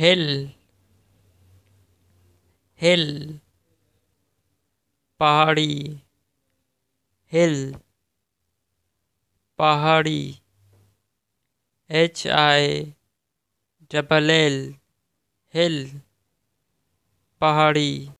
हिल हिल पहाड़ी हिल पहाड़ी H I double L hill पहाड़ी।